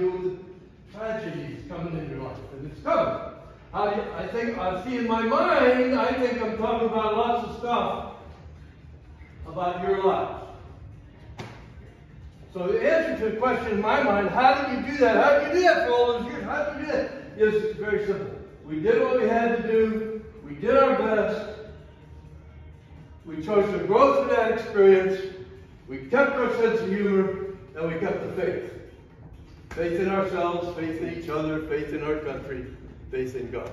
deal with the tragedies coming in your life, and it's coming. You, I think, I see in my mind, I think I'm talking about lots of stuff about your lives. So the answer to the question in my mind, how did you do that? How did you do that for all those years? How did you do that? Is very simple. We did what we had to do. We did our best. We chose to grow through that experience. We kept our sense of humor, and we kept the faith. Faith in ourselves, faith in each other, faith in our country, faith in God.